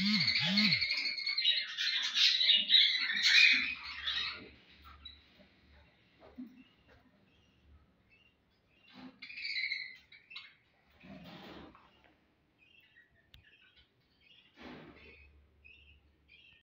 Mm-hmm.